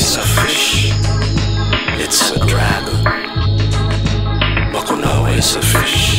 It's a fish. It's a dragon. Makunawa is a fish.